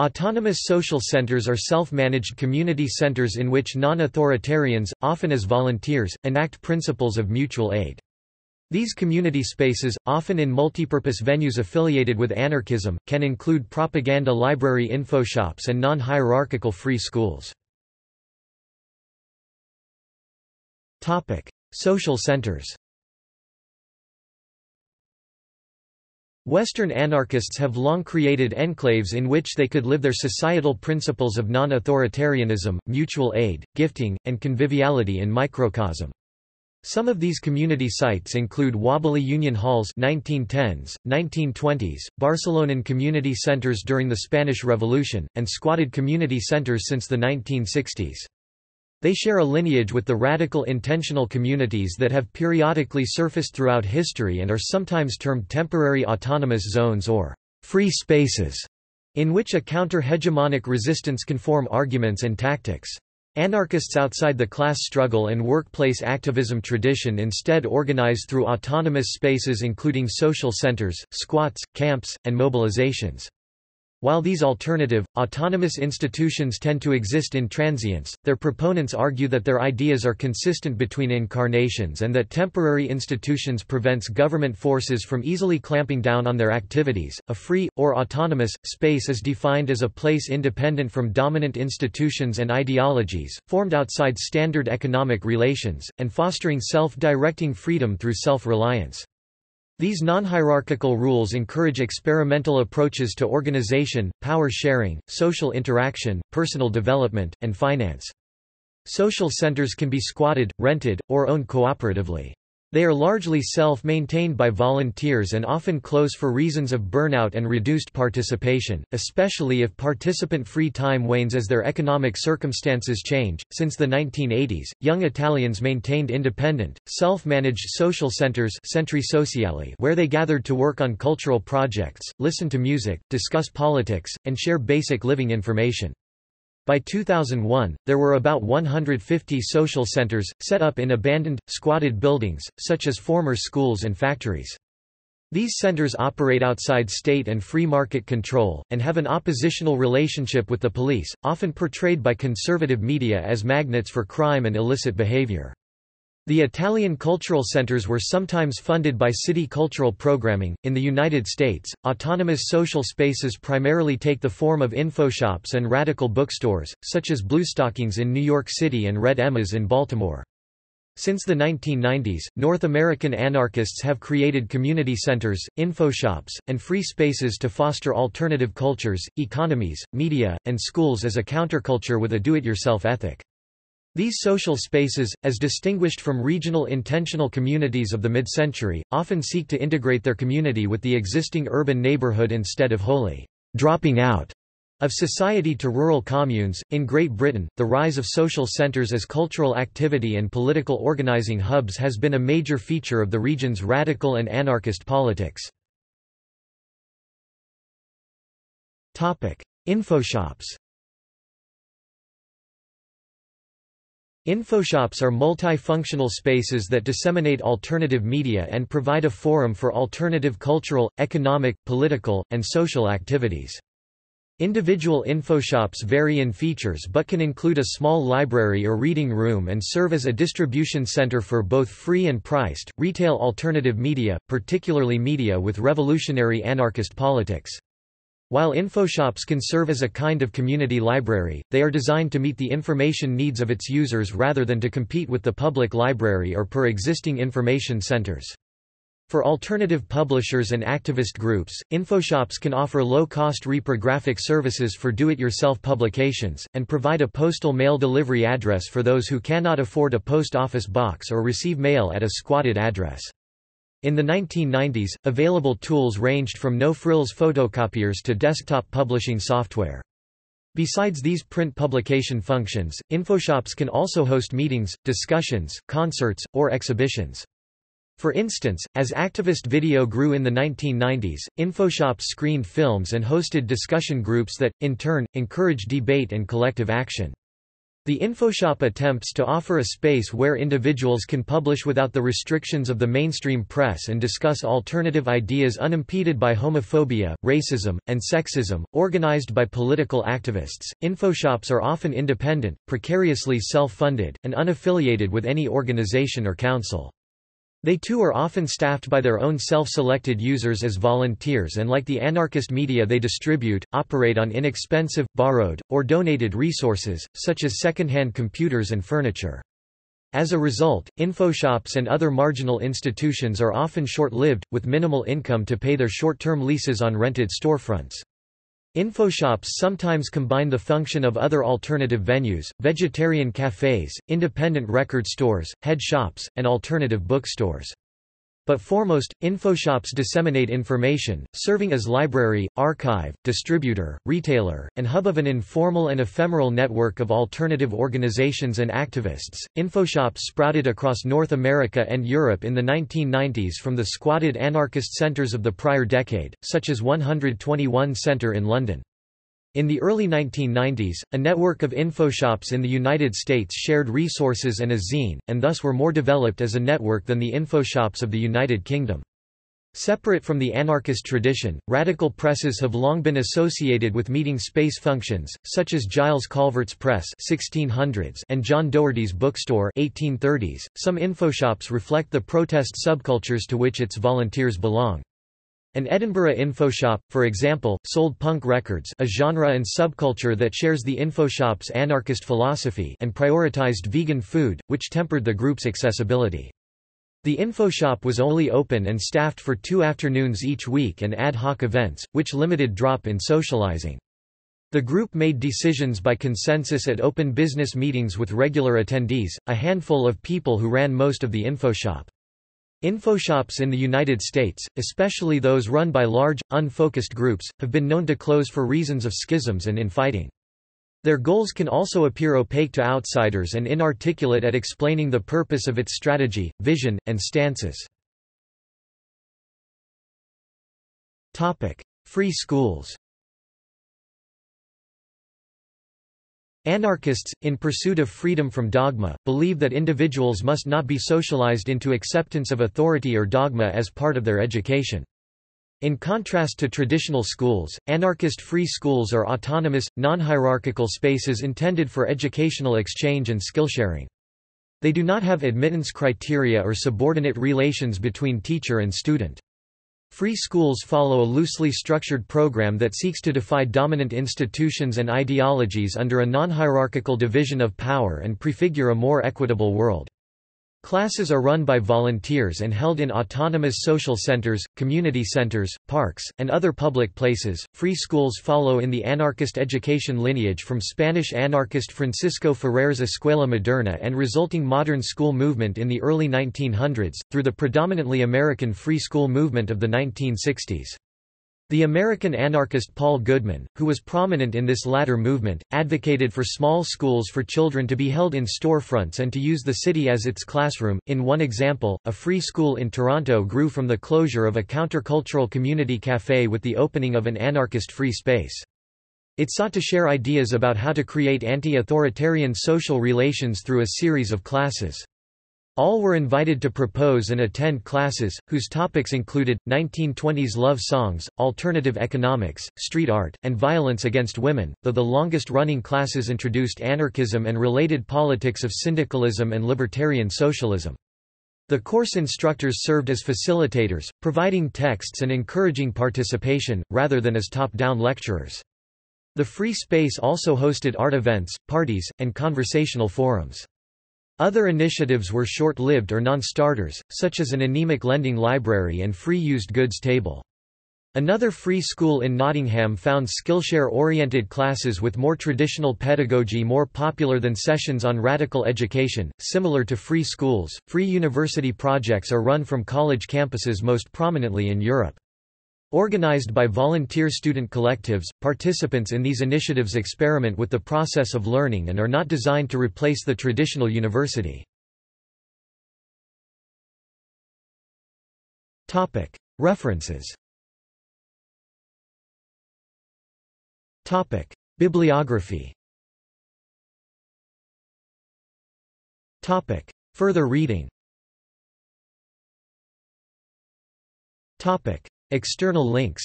Autonomous social centers are self-managed community centers in which non-authoritarians, often as volunteers, enact principles of mutual aid. These community spaces, often in multipurpose venues affiliated with anarchism, can include propaganda library info shops and non-hierarchical free schools. Social centers Western anarchists have long created enclaves in which they could live their societal principles of non-authoritarianism, mutual aid, gifting, and conviviality in microcosm. Some of these community sites include wobbly union halls 1910s, 1920s, Barcelonan community centers during the Spanish Revolution, and squatted community centers since the 1960s. They share a lineage with the radical intentional communities that have periodically surfaced throughout history and are sometimes termed temporary autonomous zones or free spaces, in which a counter-hegemonic resistance can form arguments and tactics. Anarchists outside the class struggle and workplace activism tradition instead organize through autonomous spaces including social centers, squats, camps, and mobilizations. While these alternative, autonomous institutions tend to exist in transience, their proponents argue that their ideas are consistent between incarnations and that temporary institutions prevents government forces from easily clamping down on their activities. A free, or autonomous, space is defined as a place independent from dominant institutions and ideologies, formed outside standard economic relations, and fostering self-directing freedom through self-reliance. These non-hierarchical rules encourage experimental approaches to organization, power sharing, social interaction, personal development, and finance. Social centers can be squatted, rented, or owned cooperatively. They are largely self-maintained by volunteers and often close for reasons of burnout and reduced participation, especially if participant free time wanes as their economic circumstances change. Since the 1980s, young Italians maintained independent, self-managed social centers centri sociali where they gathered to work on cultural projects, listen to music, discuss politics, and share basic living information. By 2001, there were about 150 social centers, set up in abandoned, squatted buildings, such as former schools and factories. These centers operate outside state and free market control, and have an oppositional relationship with the police, often portrayed by conservative media as magnets for crime and illicit behavior. The Italian cultural centers were sometimes funded by city cultural programming. In the United States, autonomous social spaces primarily take the form of infoshops and radical bookstores, such as Bluestockings in New York City and Red Emmas in Baltimore. Since the 1990s, North American anarchists have created community centers, infoshops, and free spaces to foster alternative cultures, economies, media, and schools as a counterculture with a do-it-yourself ethic. These social spaces, as distinguished from regional intentional communities of the mid-century, often seek to integrate their community with the existing urban neighborhood instead of wholly dropping out of society to rural communes. In Great Britain, the rise of social centres as cultural activity and political organising hubs has been a major feature of the region's radical and anarchist politics. Topic: Infoshops Infoshops are multifunctional spaces that disseminate alternative media and provide a forum for alternative cultural, economic, political, and social activities. Individual infoshops vary in features but can include a small library or reading room and serve as a distribution center for both free and priced, retail alternative media, particularly media with revolutionary anarchist politics. While infoshops can serve as a kind of community library, they are designed to meet the information needs of its users rather than to compete with the public library or per existing information centers. For alternative publishers and activist groups, infoshops can offer low-cost reprographic services for do-it-yourself publications, and provide a postal mail delivery address for those who cannot afford a post office box or receive mail at a squatted address. In the 1990s, available tools ranged from no-frills photocopiers to desktop publishing software. Besides these print publication functions, infoshops can also host meetings, discussions, concerts, or exhibitions. For instance, as activist video grew in the 1990s, infoshops screened films and hosted discussion groups that, in turn, encourage debate and collective action. The InfoShop attempts to offer a space where individuals can publish without the restrictions of the mainstream press and discuss alternative ideas unimpeded by homophobia, racism, and sexism. Organized by political activists, InfoShops are often independent, precariously self funded, and unaffiliated with any organization or council. They too are often staffed by their own self-selected users as volunteers and like the anarchist media they distribute, operate on inexpensive, borrowed, or donated resources, such as second-hand computers and furniture. As a result, infoshops and other marginal institutions are often short-lived, with minimal income to pay their short-term leases on rented storefronts. Infoshops sometimes combine the function of other alternative venues, vegetarian cafes, independent record stores, head shops, and alternative bookstores. But foremost, infoshops disseminate information, serving as library, archive, distributor, retailer, and hub of an informal and ephemeral network of alternative organizations and activists. Infoshops sprouted across North America and Europe in the 1990s from the squatted anarchist centers of the prior decade, such as 121 Centre in London. In the early 1990s, a network of infoshops in the United States shared resources and a zine, and thus were more developed as a network than the infoshops of the United Kingdom. Separate from the anarchist tradition, radical presses have long been associated with meeting space functions, such as Giles Calvert's Press 1600s and John Doherty's Bookstore 1830s. .Some infoshops reflect the protest subcultures to which its volunteers belong. An Edinburgh infoshop, for example, sold punk records a genre and subculture that shares the infoshop's anarchist philosophy and prioritized vegan food, which tempered the group's accessibility. The infoshop was only open and staffed for two afternoons each week and ad hoc events, which limited drop-in socializing. The group made decisions by consensus at open business meetings with regular attendees, a handful of people who ran most of the infoshop. Infoshops in the United States, especially those run by large, unfocused groups, have been known to close for reasons of schisms and infighting. Their goals can also appear opaque to outsiders and inarticulate at explaining the purpose of its strategy, vision, and stances. Free schools Anarchists, in pursuit of freedom from dogma, believe that individuals must not be socialized into acceptance of authority or dogma as part of their education. In contrast to traditional schools, anarchist free schools are autonomous, non-hierarchical spaces intended for educational exchange and skill-sharing. They do not have admittance criteria or subordinate relations between teacher and student. Free schools follow a loosely structured program that seeks to defy dominant institutions and ideologies under a non-hierarchical division of power and prefigure a more equitable world. Classes are run by volunteers and held in autonomous social centers, community centers, parks, and other public places. Free schools follow in the anarchist education lineage from Spanish anarchist Francisco Ferrer's Escuela Moderna and resulting modern school movement in the early 1900s, through the predominantly American free school movement of the 1960s. The American anarchist Paul Goodman, who was prominent in this latter movement, advocated for small schools for children to be held in storefronts and to use the city as its classroom. In one example, a free school in Toronto grew from the closure of a countercultural community cafe with the opening of an anarchist free space. It sought to share ideas about how to create anti-authoritarian social relations through a series of classes. All were invited to propose and attend classes, whose topics included, 1920s love songs, alternative economics, street art, and violence against women, though the longest-running classes introduced anarchism and related politics of syndicalism and libertarian socialism. The course instructors served as facilitators, providing texts and encouraging participation, rather than as top-down lecturers. The free space also hosted art events, parties, and conversational forums. Other initiatives were short-lived or non-starters, such as an anemic lending library and free used goods table. Another free school in Nottingham found Skillshare-oriented classes with more traditional pedagogy more popular than sessions on radical education. Similar to free schools, free university projects are run from college campuses most prominently in Europe. Organized by volunteer student collectives, participants in these initiatives experiment with the process of learning and are not designed to replace the traditional university. References. Bibliography. Further reading External links.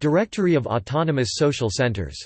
Directory of Autonomous Social Centers